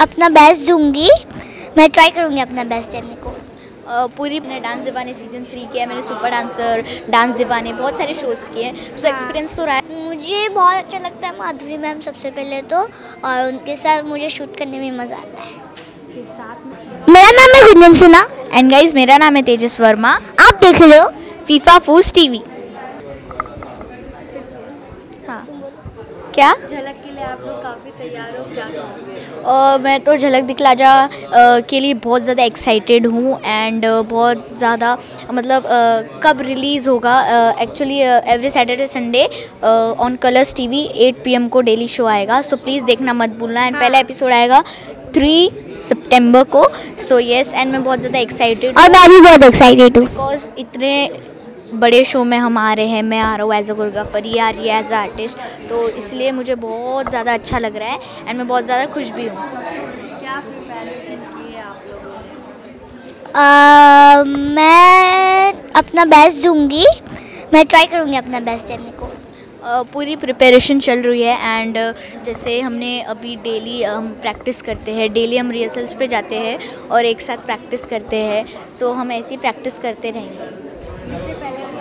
अपना बेस्ट दूँगी। मैं ट्राई करूँगी अपना बेस्ट देने को। पूरी मैंने डांस दीवाने सीज़न थ्री किया मैंने सुपर डांसर डांस दीवाने बहुत सारे शोज़ किए हैं। सो एक्सपीरियंस तो रहा है। मुझे बहुत अच्छा लगता है माधुरी मैम सबसे पहले तो और उनके साथ मुझे शूट करने में मज़ा आता है। मेरा नाम है गुंजन सिन्हा। एंड गाइज़ मेरा नाम है तेजस वर्मा। आप देख रहे हो फीफा फूस टीवी क्या? झलक के लिए आप लोग काफ़ी तैयार हो क्या कहोगे मैं तो झलक दिखला जा के लिए बहुत ज़्यादा एक्साइटेड हूँ एंड बहुत ज़्यादा मतलब कब रिलीज़ होगा? Actually every Saturday Sunday on Colors TV 8 PM को डेली शो आएगा। सो प्लीज़ देखना मत भूलना। एंड पहला एपिसोड आएगा थ्री सितंबर को। सो यस एंड मैं बहुत ज़्यादा एक्साइटेड और मैं भी बहुत एक्साइटेड हूँ। बिकॉज़ इतने बड़े शो में हम आ रहे हैं मैं आ रहा हूँ एज अ कोरियोग्राफर ये आ रही है एज अ आर्टिस्ट तो इसलिए मुझे बहुत ज़्यादा अच्छा लग रहा है एंड मैं बहुत ज़्यादा खुश भी हूँ। क्या प्रिपरेशन की है आप लोगों ने? मैं अपना बेस्ट दूँगी मैं ट्राई करूँगी अपना बेस्ट देने को। पूरी प्रिपरेशन चल रही है एंड जैसे हमने अभी डेली हम प्रैक्टिस करते हैं डेली हम रिहर्सल्स पे जाते हैं और एक साथ प्रैक्टिस करते हैं सो हम ऐसी प्रैक्टिस करते रहेंगे।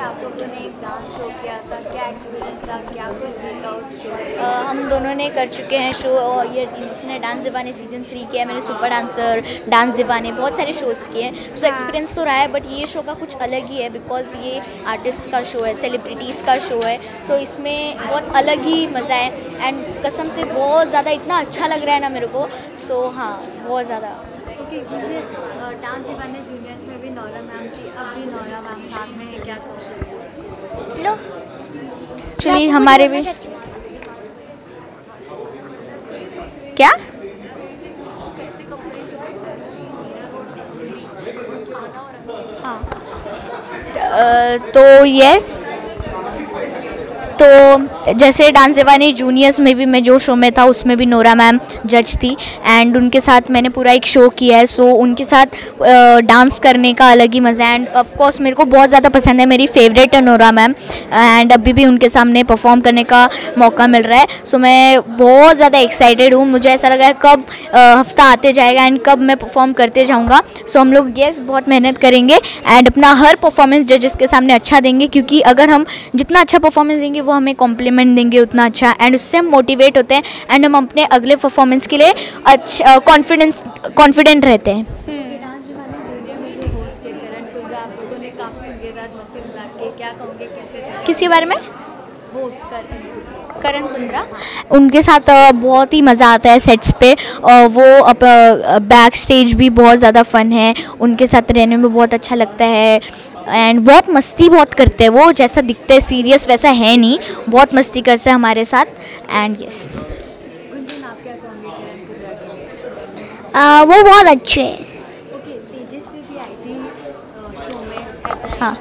आप लोगों ने एक डांस शो किया था? क्या एक्सपीरियंस था? क्या कुछ सीखा उस शो हम दोनों ने कर चुके हैं शो और ये इसने डांस दीवाने सीज़न थ्री किया मैंने सुपर डांसर डांस दीवाने बहुत सारे शोज़ किए हैं। सो एक्सपीरियंस तो रहा है बट ये शो का कुछ अलग ही है बिकॉज़ ये आर्टिस्ट का शो है सेलिब्रिटीज़ का शो है। सो इसमें बहुत अलग ही मज़ा है एंड कसम से बहुत ज़्यादा इतना अच्छा लग रहा है ना मेरे को। सो हाँ बहुत ज़्यादा। डांस दीवाने जूनियर्स में भी नौरा मैम थी अब भी नौरा मैम साथ में है क्या लो। एक्चुअली हमारे भी। क्या? हाँ। तो यस तो जैसे डांस दीवानी जूनियर्स में भी मैं जो शो में था, उसमें भी नोरा मैम जज थी। एंड उनके साथ मैंने पूरा एक शो किया है। सो उनके साथ डांस करने का अलग ही मज़ा एंड ऑफ़ कोर्स मेरे को बहुत ज़्यादा पसंद है। मेरी फेवरेट है नोरा मैम। एंड अभी भी उनके सामने परफॉर्म करने का मौका मिल रहा है। सो मैं बहुत ज़्यादा एक्साइटेड हूँ। मुझे ऐसा लगा है कब हफ़्ता आते जाएगा एंड कब मैं परफॉर्म करते जाऊँगा। सो हम लोग येस बहुत मेहनत करेंगे। एंड अपना हर परफॉर्मेंस जजेस के सामने अच्छा देंगे। क्योंकि अगर हम जितना अच्छा परफॉर्मेंस देंगे, वो हमें कॉम्प्लीमेंट देंगे उतना अच्छा। एंड उससे हम मोटिवेट होते हैं एंड हम अपने अगले परफॉर्मेंस के लिए अच्छा कॉन्फिडेंस कॉन्फिडेंट रहते हैं। किसके बारे में? करण कुंद्रा। उनके साथ बहुत ही मज़ा आता है सेट्स पे। और वो अब बैक स्टेज भी बहुत ज़्यादा फन है। उनके साथ रहने में बहुत अच्छा लगता है। एंड बहुत मस्ती बहुत करते हैं वो जैसा दिखते हैं सीरियस वैसा है नहीं बहुत मस्ती करते हैं हमारे साथ एंड यस वो बहुत अच्छे हैं। हाँ।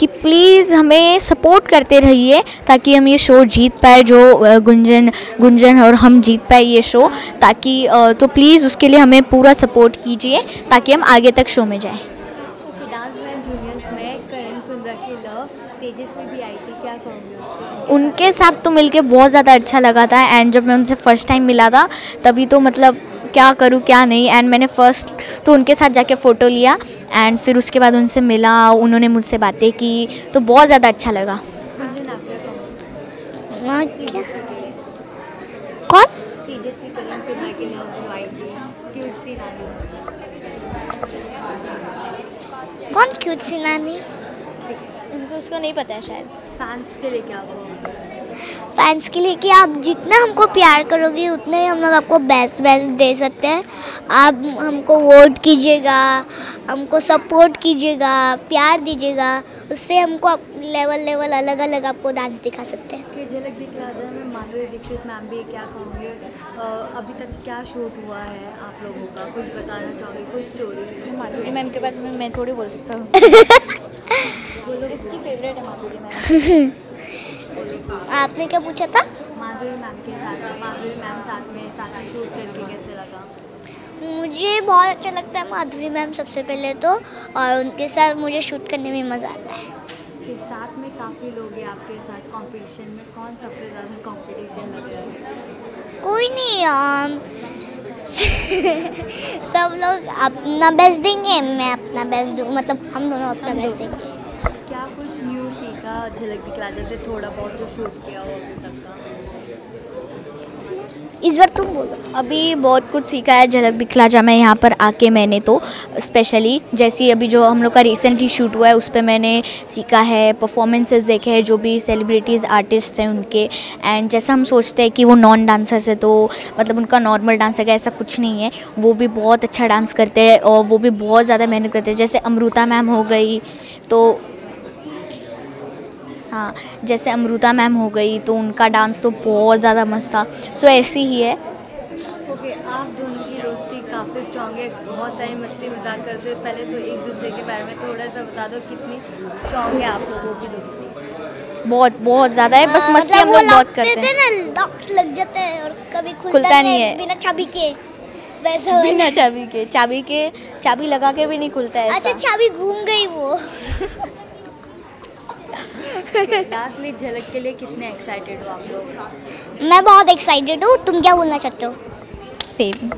कि प्लीज़ हमें सपोर्ट करते रहिए ताकि हम ये शो जीत पाए जो गुंजन गुंजन और हम जीत पाए ये शो ताकि तो प्लीज़ उसके लिए हमें पूरा सपोर्ट कीजिए ताकि हम आगे तक शो में जाएँ ओके डांस मैन जूनियर्स में करण कुंद्रा की लव तेजस्वी भी आई थी क्या कहोगे उनके साथ तो मिलके बहुत ज़्यादा अच्छा लगा था एंड जब मैं उनसे फ़र्स्ट टाइम मिला था तभी तो मतलब क्या करूँ क्या नहीं एंड मैंने फ़र्स्ट तो उनके साथ जाके फ़ोटो लिया एंड फिर उसके बाद उनसे मिला उन्होंने मुझसे बातें की तो बहुत ज़्यादा अच्छा लगा। लिए। कौन? तेजस्वी करण कुंद्रा की लव जो आई थी क्यूट सी नानी। कौन क्यूट सी नानी? उनको उसको नहीं पता है शायद। फैंस के लिए क्या कहोगे फैंस के लिए कि आप जितना हमको प्यार करोगे उतना ही हम लोग आपको बेस्ट बेस्ट दे सकते हैं। आप हमको वोट कीजिएगा हमको सपोर्ट कीजिएगा प्यार दीजिएगा उससे हमको लेवल लेवल अलग अलग आपको डांस दिखा सकते हैं। कि झलक दिखला दे में माधुरी दीक्षित मैम भी क्या कहूँगी अभी तक क्या शूट हुआ है आप लोगों का? कुछ बताना चाहोगे कुछ स्टोरी माधुरी मैम के बारे में मैं थोड़ी बोल सकता हूँ। इसकी फेवरेट है माधुरी मैम। आपने क्या पूछा था? माधुरी मैम के साथ माधुरी मैम साथ में साथ में शूट करके कैसे लगा? मुझे बहुत अच्छा लगता है माधुरी मैम सबसे पहले तो और उनके साथ मुझे शूट करने में मज़ा आता है। कि साथ में काफ़ी लोग हैं आपके साथ कंपटीशन में। कौन सबसे ज़्यादा कंपटीशन लग रहा है? कोई नहीं अम, सब लोग अपना बेस्ट देंगे मैं अपना बेस्ट दूँ मतलब हम दोनों अपना बेस्ट देंगे। क्या कुछ न्यू सीखा झलक दिखला जैसे थोड़ा बहुत जो शूट किया हो अभी तक का। इस बार तुम बोलो। अभी बहुत कुछ सीखा है झलक दिखला जा मैं यहाँ पर आके मैंने तो स्पेशली जैसे अभी जो हम लोग का रिसेंटली शूट हुआ है उस पर मैंने सीखा है परफॉर्मेंसेस देखे हैं जो भी सेलिब्रिटीज़ आर्टिस्ट हैं उनके। एंड जैसा हम सोचते हैं कि वो नॉन डांसर्स है तो मतलब उनका नॉर्मल डांस है ऐसा कुछ नहीं है वो भी बहुत अच्छा डांस करते हैं और वो भी बहुत ज़्यादा मेहनत करते हैं। जैसे अमृता मैम हो गई तो हाँ जैसे अमृता मैम हो गई तो उनका डांस तो बहुत ज़्यादा मस्त था। सो ऐसी ही है। ओके आप दोनों की दोस्ती काफ़ी स्ट्रांग है। बहुत सारी मस्ती मज़ाक करते हो। पहले तो एक दूसरे के बारे में थोड़ा सा बता दो कितनी स्ट्रांग है आप लोगों की दोस्ती? बहुत बहुत ज़्यादा है। बस हाँ, मस्ती हम लोग बहुत करते हैं। ना लॉक लग जाता है और कभी खुलता, खुलता नहीं है। बिना चाबी के। वैसा बिना चाबी के। चाबी के चाबी लगा के भी नहीं खुलता है अच्छा चाबी घूम गई वो। लास्टली झलक के लिए कितने एक्साइटेड हो आप लोग? मैं बहुत एक्साइटेड हूँ। तुम क्या बोलना चाहते हो? सेम